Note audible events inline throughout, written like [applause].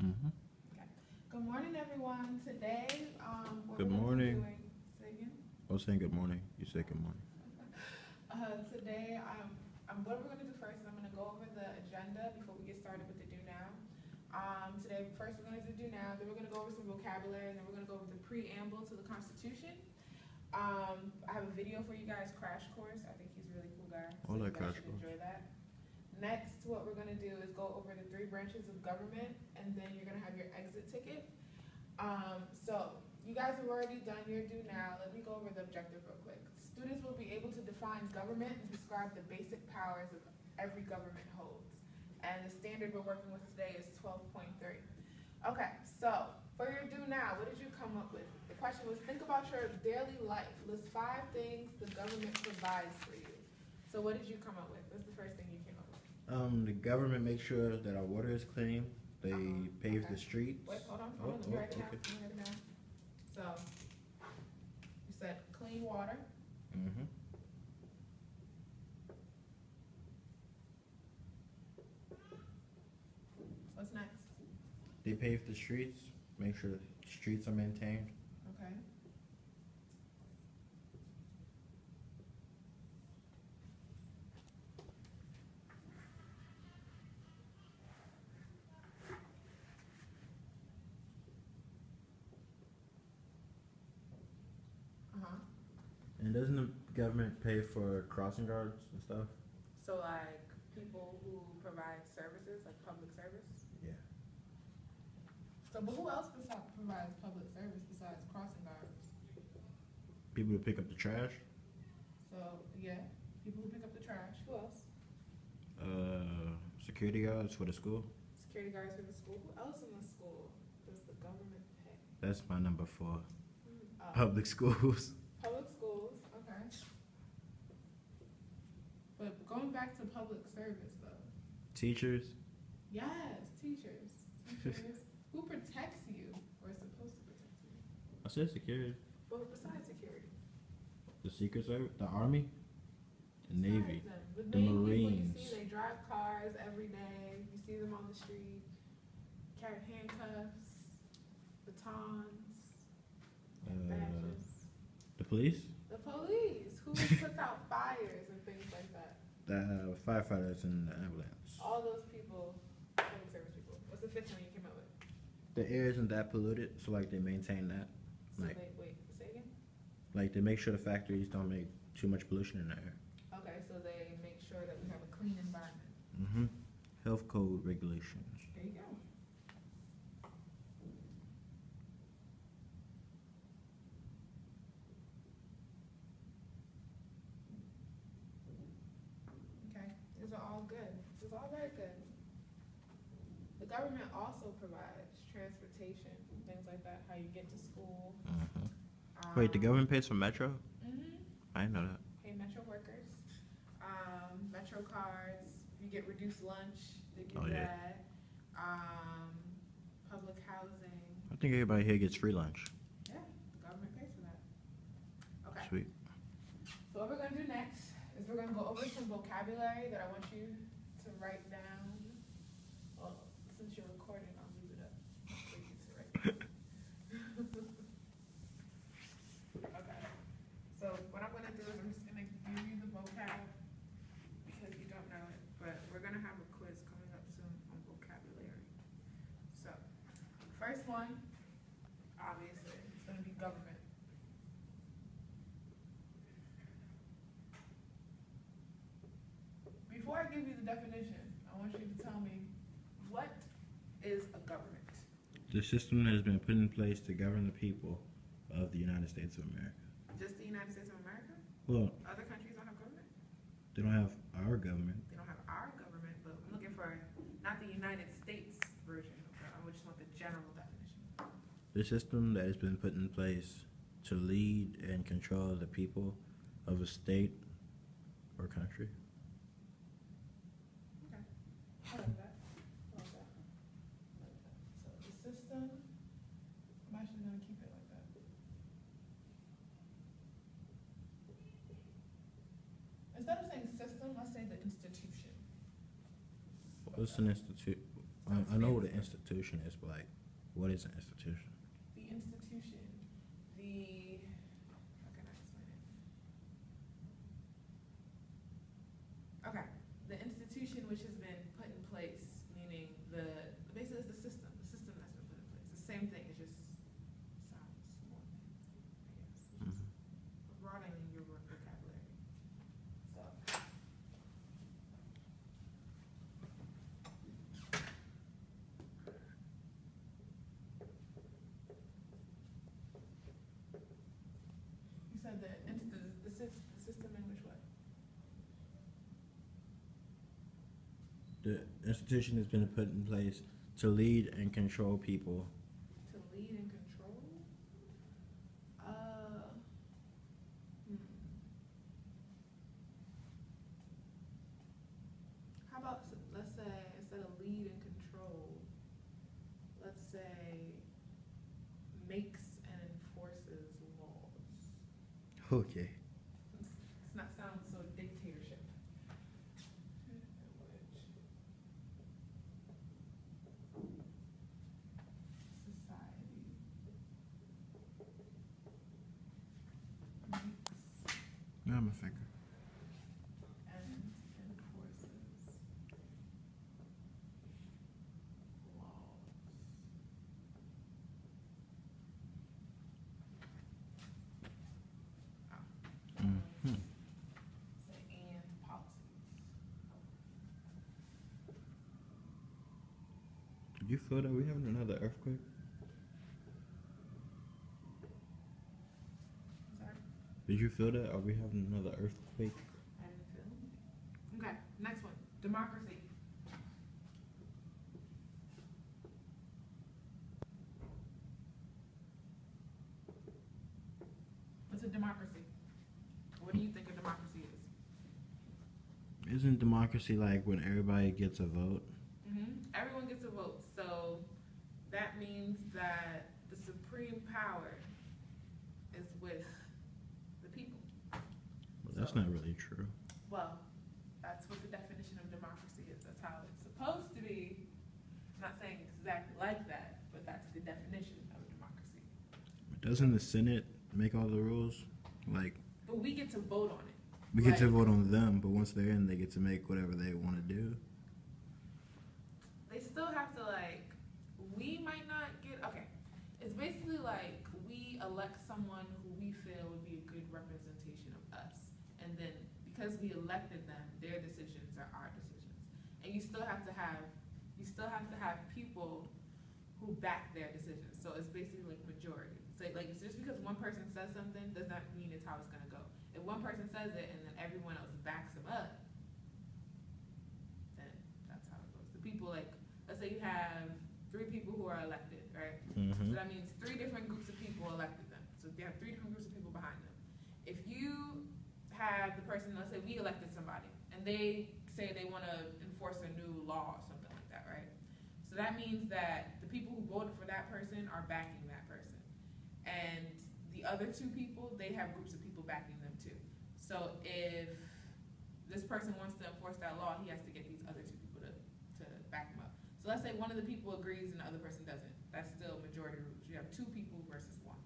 Mhm. Good morning, everyone. Today, um, we're Good gonna be morning. doing- Say again? I was saying good morning. You said good morning. [laughs] Uh, today, um, um, what we're gonna do first is I'm gonna go over the agenda before we get started with the do now. Um, today, first we're gonna do do now, then we're gonna go over some vocabulary, and then we're gonna go over the preamble to the Constitution. Um, I have a video for you guys, crash course. I think he's a really cool guy. I so you like guys Crash should Course. Enjoy that. Next, what we're gonna do is go over the three branches of government, and then you're gonna have your exit ticket. Um, so, you guys have already done your do now, let me go over the objective real quick. Students will be able to define government and describe the basic powers of every government holds. And the standard we're working with today is twelve point three. Okay, so, for your do now, what did you come up with? The question was, think about your daily life, list five things the government provides for you. So what did you come up with? What's the first thing you came up with? Um, the government makes sure that our water is clean. They Uh-huh. pave Okay. the streets. Wait, hold on, Oh, hold on, let oh, okay. let me write it down. So, you said clean water, Mm-hmm. what's next? They pave the streets, make sure the streets are maintained. Okay. Uh-huh, And doesn't the government pay for crossing guards and stuff? so like people who provide services, like public service? Yeah. So, but who else besides, provides public service besides crossing guards? People who pick up the trash. So, yeah, people who pick up the trash, who else? Uh, security guards for the school. Security guards for the school, who else in the school does the government pay? That's my number four. Uh, Public. Public [laughs] schools, okay. But going back to public service though, Teachers. yes, teachers, teachers, [laughs] who protects you or is supposed to protect you? I said security. Well, besides security. The Secret Service. The Army. The Navy. Besides them. The, The Navy, when you see they drive cars every day, you see them on the street, carry handcuffs, batons, Uh, badges. the police. The police, who puts out fires and things like that. The firefighters and the ambulance. All those people, public service people. What's the fifth one you came up with? The air isn't that polluted, so like they maintain that. So Like- they, wait, say again? Like they make sure the factories don't make too much pollution in the air. Okay, so they make sure that we have a clean environment. Mm-hmm. Health code regulations. There you go. Okay, these are all good. These are all very good. The government also provides transportation, things like that, how you get to school. Mm-hmm. Wait, the um, government pays for metro? mhm. I didn't know that. pay Metro workers, um, Metro cards, you get reduced lunch, they give Oh, yeah. that, um, public housing, I think everybody here gets free lunch. yeah, the government pays for that. Okay, Sweet. so what we're gonna do next is we're gonna go over some vocabulary that I want you to write down. Well, since you're recording, I'll leave it up for you to write. down. Okay, so what I'm gonna do is I'm just gonna give you the vocab because you don't know it, but we're gonna have a quiz coming up soon on vocabulary. So, first one, obviously, it's gonna be government. Before I give you the definition, I want you to tell me, what is a government? The system that has been put in place to govern the people of the United States of America. Just the United States of America? Well, Other countries don't have government? they don't have our government. They don't have our government, but I'm looking for not the United States version. I just want the general definition. The system that has been put in place to lead and control the people of a state or country. Okay. I like that. I like that. I like that. So the system, I'm actually gonna keep it like that. Instead of saying system, let's say the institution. What's an institute? I, I know what an institution is, but like, what is an institution? The institution, the, how can I explain it? Okay, the institution which has been put in place, meaning the, basically it's the system, the system that's been put in place. The same thing, it just sounds more fancy, I guess. It's just broadening your vocabulary. So. You said the the system in which way? The institution has been put in place to lead and control people. To lead and control? Uh, hmm. How about, let's say, instead of lead and control, let's say makes and enforces laws. Okay. Not sound so dictatorship. Society. Makes Yeah, I'm a thinker. and enforces laws. Mhm. Say and policies. Did you feel that we having another earthquake? Sorry, Did you feel that? Are we having another earthquake? I didn't feel anything. Okay, next one, democracy. What's a democracy? What do you think a democracy is? Isn't democracy like when everybody gets a vote? hmm Everyone gets a vote, so that means that the supreme power is with the people. Well, that's not really true. Well, that's what the definition of democracy is. That's how it's supposed to be. I'm not saying exactly like that, but that's the definition of democracy. Doesn't the Senate make all the rules? Like, But we get to vote on it. we get to vote on them, but once they're in, they get to make whatever they want to do. They still have to like. We might not get okay. It's basically like we elect someone who we feel would be a good representation of us, and then because we elected them, their decisions are our decisions, and you still have to have you still have to have people who back their decisions. So it's basically like majority. So like it's just because one person says something does not mean it's how it's gonna go. If one person says it and then everyone else backs them up, then that's how it goes. The people like let's say you have are elected, right? So Mm-hmm. that means three different groups of people elected them. So they have three different groups of people behind them. If you have the person, let's say we elected somebody, and they say they want to enforce a new law or something like that, right? So that means that the people who voted for that person are backing that person. And the other two people, they have groups of people backing them too. So if this person wants to enforce that law, he has to get these other two people to, to back him up. So let's say one of the people agrees and the other person doesn't. That's still majority rules. You have two people versus one.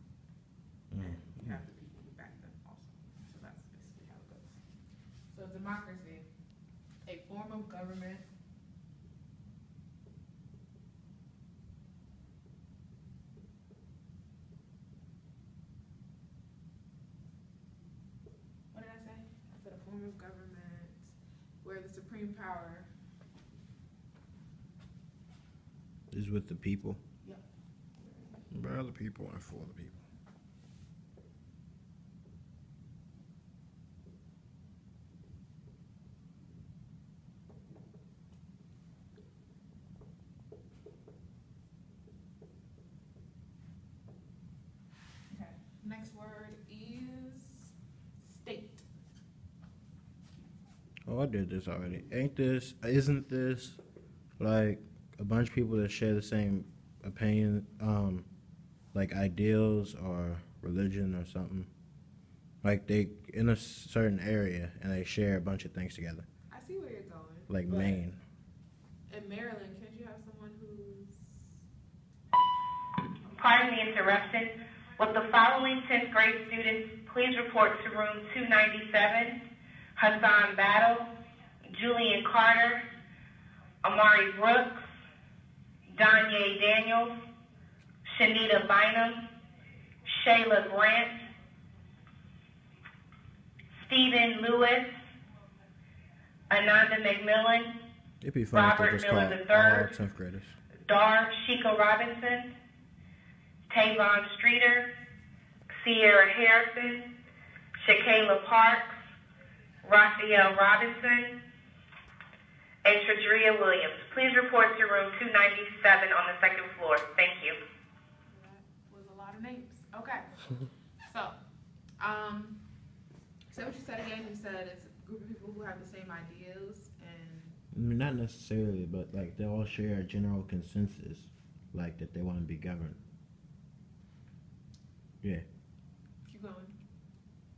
Mm. And you have the people who back them also. So that's basically how it goes. So democracy, a form of government. What did I say? I said a form of government where the supreme power Is with the people. Yep. By the people and for the people. Okay, next word is state. Oh, I did this already. Ain't this? Isn't this like a bunch of people that share the same opinion, um, like ideals or religion or something? Like they in a certain area and they share a bunch of things together, I see where you're going. like Maine. In Maryland, can't you have someone who's? Pardon the interruption. Will the following 10th grade students please report to room 297? Hassan Battle, Julian Carter, Amari Brooks, Danye Daniels, Shanita Bynum, Shayla Grant, Stephen Lewis, Ananda McMillan, It'd be if Robert they just called Miller all III. tenth graders. Dar Shika Robinson, Tavon Streeter, Sierra Harrison, Shakayla Parks, Raphael Robinson, and Shadria Williams. Please report to room 297 on the second floor. Thank you. That was a lot of names. Okay. [laughs] So, um, say what you said again. You said it's a group of people who have the same ideas and not necessarily, but like they all share a general consensus, like that they want to be governed. Yeah, keep going.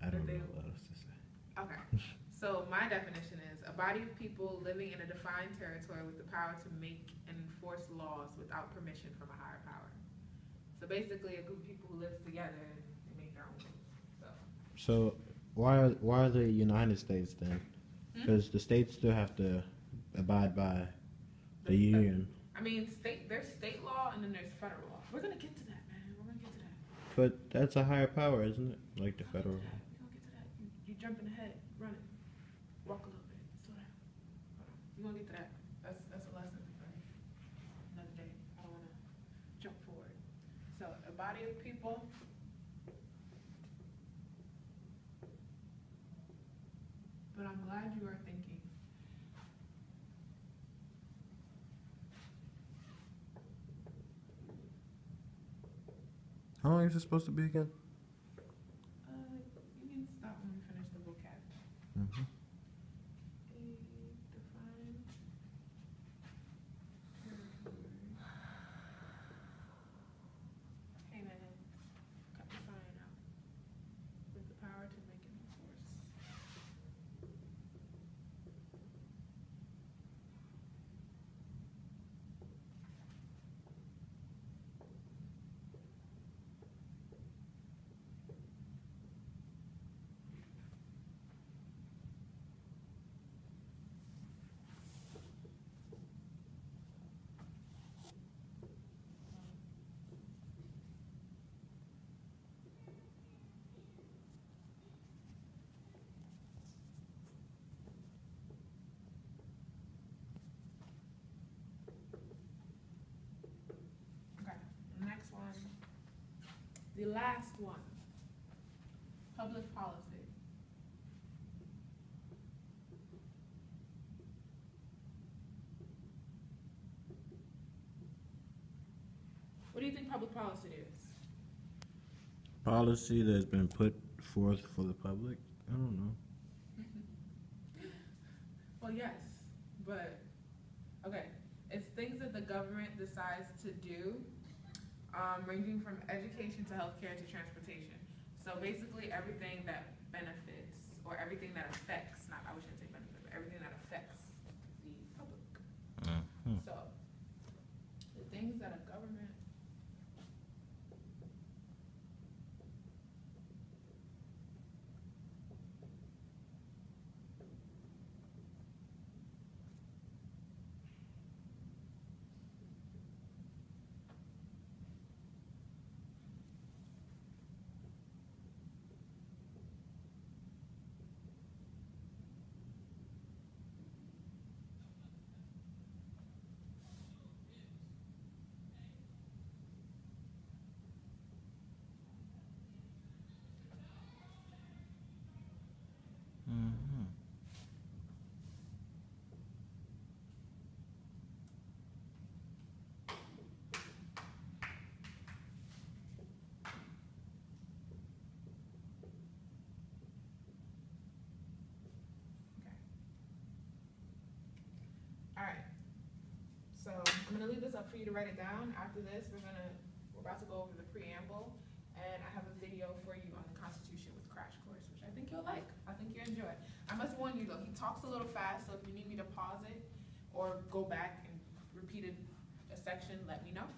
I don't That know what else to say. Okay. So my definition is a body of people living in a defined territory with the power to make and enforce laws without permission from a higher power. So basically, a group of people who lives together and make their own rules. So So why are why are the United States then? Hmm? Because the states still have to abide by the The- union, I mean, state there's state law and then there's federal law. We're gonna get to that, man. We're gonna get to that. but that's a higher power, isn't it? Like the federal. We're gonna get to that. You, you jumping ahead, running, walk a little bit, slow down. Hold on. You gonna get to that. That's that's a lesson for another day. I don't wanna jump forward. So a body of people. But I'm glad you are thinking. How long is it supposed to be again? Uh, you can stop when we finish the vocab. Mm-hmm. A defined territory. Hey man, cut the sign out. With the power to make and enforce. Okay, next one. The last one. Public policy. What do you think public policy is? Policy that's been put forth for the public. I don't know. [laughs] Well, yes, but, okay, it's things that the government decides to do, um, ranging from education to healthcare to transportation. So basically, everything that benefits, or everything that affects, not, I shouldn't say benefit, but everything that affects the public. Mhm. So, the things that a government. Mhm. Alright. So, I'm gonna leave this up for you to write it down. After this, we're gonna, we're about to go over the preamble. And I have a video for you on the Constitution with Crash Course, which I think you'll like. I think you'll enjoy. I must warn you though, he talks a little fast, so if you need me to pause it or go back and repeat a, a section, let me know.